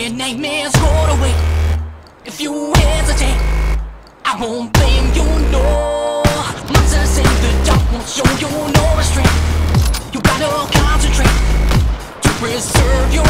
every nightmare's rolled away. If you hesitate, I won't blame you, no. Monsters in the dark won't show you no restraint You gotta concentrate to preserve your